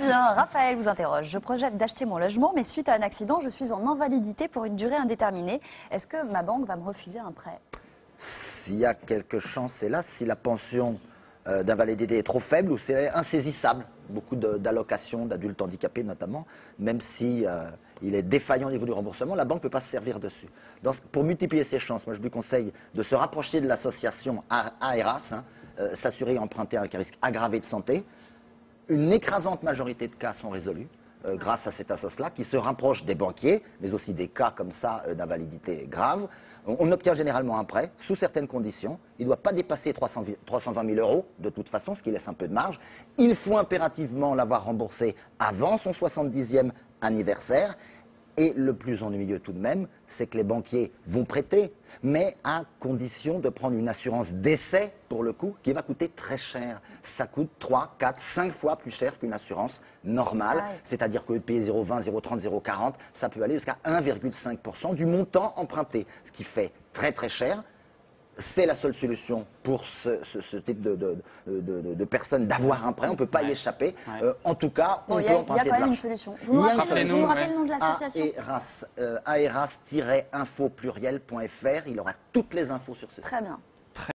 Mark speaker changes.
Speaker 1: Raphaël vous interroge. Je projette d'acheter mon logement, mais suite à un accident, je suis en invalidité pour une durée indéterminée. Est-ce que ma banque va me refuser un prêt?
Speaker 2: S'il y a quelques chances, c'est là. Si la pension euh, d'invalidité est trop faible ou c'est insaisissable, beaucoup d'allocations d'adultes handicapés notamment, même si euh, il est défaillant au niveau du remboursement, la banque ne peut pas se servir dessus. Pour multiplier ses chances, moi je lui conseille de se rapprocher de l'association AERAS, hein, euh, s'assurer emprunter avec un risque aggravé de santé. Une écrasante majorité de cas sont résolus euh, grâce à cette association-là, qui se rapproche des banquiers, mais aussi des cas comme ça euh, d'invalidité grave. On, obtient généralement un prêt sous certaines conditions. Il ne doit pas dépasser 300 vi- 320 000 euros de toute façon, ce qui laisse un peu de marge. Il faut impérativement l'avoir remboursé avant son 70e anniversaire. Et le plus ennuyeux tout de même, c'est que les banquiers vont prêter, mais à condition de prendre une assurance d'essai, pour le coup, qui va coûter très cher. Ça coûte 3, 4, 5 fois plus cher qu'une assurance normale.
Speaker 1: Ah ouais.
Speaker 2: C'est-à-dire que payer 0,20, 0,30, 0,40, ça peut aller jusqu'à 1,5% du montant emprunté, ce qui fait très très cher. C'est la seule solution pour ce, ce- ce type de, de- de- de- de personnes d'avoir un prêt. On ne peut pas y
Speaker 3: Ouais.
Speaker 2: échapper.
Speaker 3: Ouais.
Speaker 2: Euh, en tout cas, on
Speaker 1: Bon, Il y,
Speaker 2: peut
Speaker 1: a- il y a
Speaker 2: emprunter
Speaker 1: quand
Speaker 2: de
Speaker 1: même une
Speaker 2: l'argent.
Speaker 1: solution.
Speaker 2: Il y a une
Speaker 1: rappelez, vous nous
Speaker 3: solution.
Speaker 1: rappelez le nom de l'association?
Speaker 2: AERAS, euh. Il aura toutes les infos sur ce site.
Speaker 1: Très bien.